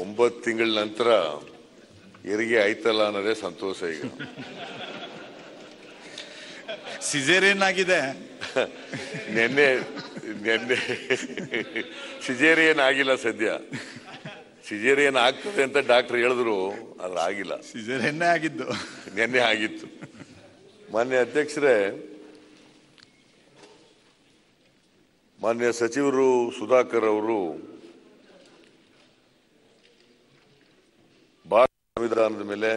ಒಂಬತ್ತು ತಿಂಗಳ ನಂತರ ಹೆರಿಗೆ ಆಯ್ತಲ್ಲ ಅನ್ನೋದೇ ಸಂತೋಷ ಈಗ. ಸಿಜೇರಿಯನ್ ಆಗಿದೆ. ನಿನ್ನೆ ನಿನ್ನೆ ಸಿಜೇರಿಯನ್ ಆಗಿಲ್ಲ ಸದ್ಯ. ಸಿಜೇರಿಯನ್ ಆಗ್ತದೆ ಅಂತ ಡಾಕ್ಟರ್ ಹೇಳಿದ್ರು ಅದ್ರ ಆಗಿಲ್ಲ. ಸಿಜೇರಿಯನ್ ಆಗಿದ್ದು. ನಿನ್ನೆ ಆಗಿತ್ತು. ಮಾನ್ಯ ಅಧ್ಯಕ್ಷರೇ ಮಾನ್ಯ ಸಚಿವರು ಸುಧಾಕರ್ ಅವರು ಸಂವಿಧಾನದ ಮೇಲೆ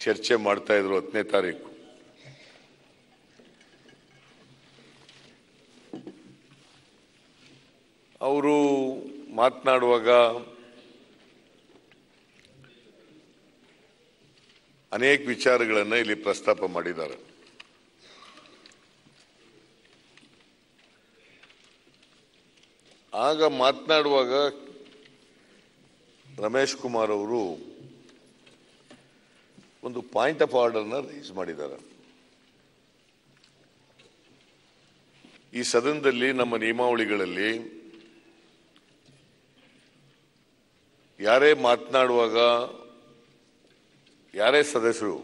ಚರ್ಚೆ ಮಾಡ್ತಾ ಇದ್ರು ಹತ್ತನೇ ತಾರೀಕು. ಅವರು ಮಾತನಾಡುವಾಗ ಅನೇಕ ವಿಚಾರಗಳನ್ನು ಇಲ್ಲಿ ಪ್ರಸ್ತಾಪ ಮಾಡಿದ್ದಾರೆ. ಆಗ ಮಾತನಾಡುವಾಗ ರಮೇಶ್ ಕುಮಾರ್ ಅವರು ಒಂದು ಪಾಯಿಂಟ್ ಆಫ್ ಆರ್ಡರ್ನ ರೈಸ್ ಮಾಡಿದ್ದಾರೆ. ಈ ಸದನದಲ್ಲಿ ನಮ್ಮ ನಿಯಮಾವಳಿಗಳಲ್ಲಿ ಯಾರೇ ಮಾತನಾಡುವಾಗ ಯಾರೇ ಸದಸ್ಯರು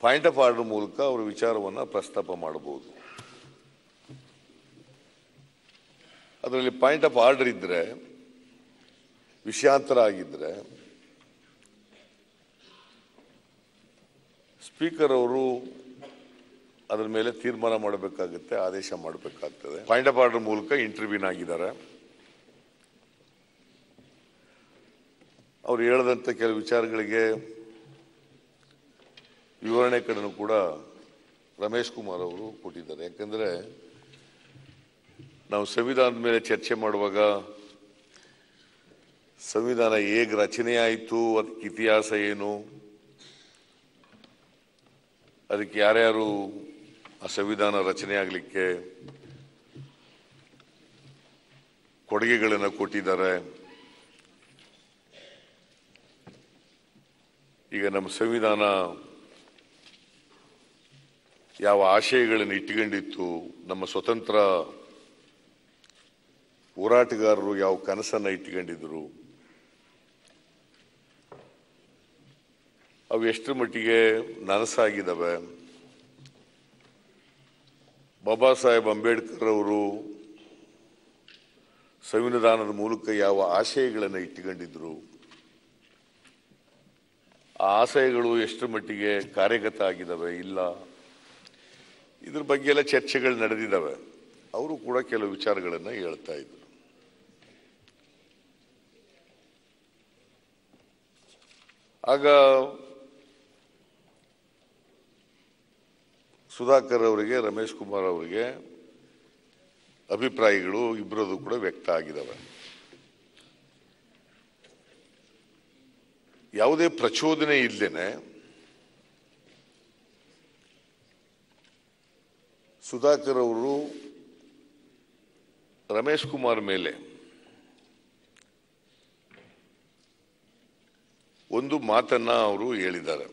ಪಾಯಿಂಟ್ ಆಫ್ ಆರ್ಡರ್ ಮೂಲಕ ಅವರ ವಿಚಾರವನ್ನು ಪ್ರಸ್ತಾಪ ಮಾಡಬಹುದು. ಅದರಲ್ಲಿ ಪಾಯಿಂಟ್ ಆಫ್ ಆರ್ಡರ್ ಇದ್ರೆ ವಿಷಯಾಂತರ ಆಗಿದ್ರೆ ಸ್ಪೀಕರ್ ಅವರು ಅದರ ಮೇಲೆ ತೀರ್ಮಾನ ಮಾಡಬೇಕಾಗುತ್ತೆ, ಆದೇಶ ಮಾಡಬೇಕಾಗ್ತದೆ. ಪಾಯಿಂಟ್ ಆಫ್ ಆರ್ಡರ್ ಮೂಲಕ ಇಂಟರ್ವ್ಯೂನ್ ಆಗಿದ್ದಾರೆ. ಅವ್ರು ಹೇಳದಂತ ಕೆಲವು ವಿಚಾರಗಳಿಗೆ ವಿವರಣೆ ಕಡೆನೂ ಕೂಡ ರಮೇಶ್ ಕುಮಾರ್ ಅವರು ಕೊಟ್ಟಿದ್ದಾರೆ. ಯಾಕಂದ್ರೆ ನಾವು ಸಂವಿಧಾನದ ಮೇಲೆ ಚರ್ಚೆ ಮಾಡುವಾಗ ಸಂವಿಧಾನ ಹೇಗೆ ರಚನೆ ಆಯಿತು, ಅದಕ್ಕೆ ಇತಿಹಾಸ ಏನು? ಅದಕ್ಕೆ ಯಾರ್ಯಾರು ಆ ಸಂವಿಧಾನ ರಚನೆ ಆಗಲಿಕ್ಕೆ ಕೊಡುಗೆಗಳನ್ನು ಕೊಟ್ಟಿದ್ದಾರೆ? ಈಗ ನಮ್ಮ ಸಂವಿಧಾನ ಯಾವ ಆಶಯಗಳನ್ನು ಇಟ್ಕೊಂಡಿತ್ತು ನಮ್ಮ ಸ್ವತಂತ್ರ ಹೋರಾಟಗಾರರು ಯಾವ ಕನಸನ್ನು ಇಟ್ಕೊಂಡಿದ್ರು ಅವು ಎಷ್ಟರ ಮಟ್ಟಿಗೆ ನನಸಾಗಿದ್ದಾವೆ ಬಾಬಾ ಸಾಹೇಬ್ ಅಂಬೇಡ್ಕರ್ ಅವರು ಸಂವಿಧಾನದ ಮೂಲಕ ಯಾವ ಆಶಯಗಳನ್ನು ಇಟ್ಟುಕೊಂಡಿದ್ರು? ಆ ಆಶಯಗಳು ಎಷ್ಟರ ಮಟ್ಟಿಗೆ ಕಾರ್ಯಗತ ಆಗಿದ್ದಾವೆ ಇಲ್ಲ. ಇದ್ರ ಬಗ್ಗೆ ಎಲ್ಲ ಚರ್ಚೆಗಳು ನಡೆದಿದ್ದಾವೆ ಅವರು ಕೂಡ ಕೆಲವು ವಿಚಾರಗಳನ್ನು ಹೇಳ್ತಾ ಇದ್ರು. ಆಗ ಸುಧಾಕರ್ ಅವರಿಗೆ, ರಮೇಶ್ ಕುಮಾರ್ ಅವರಿಗೆ ಅಭಿಪ್ರಾಯಗಳು ಇಬ್ಬರದು ಕೂಡ ವ್ಯಕ್ತ ಆಗಿದ್ದಾವೆ ಯಾವುದೇ ಪ್ರಚೋದನೆ ಇಲ್ಲದೇನೆ ಸುಧಾಕರ್ ಅವರು ರಮೇಶ್ ಕುಮಾರ್ ಮೇಲೆ ಒಂದು ಮಾತನ್ನ ಅವರು ಹೇಳಿದ್ದಾರೆ.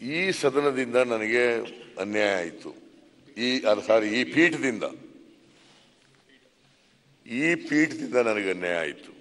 ಈ ಸದನದಿಂದ ನನಗೆ ಅನ್ಯಾಯ ಆಯಿತು. ಈ ಸಾರಿ, ಈ ಪೀಠದಿಂದ. ಈ ಪೀಠದಿಂದ ನನಗೆ ಅನ್ಯಾಯ ಆಯಿತು.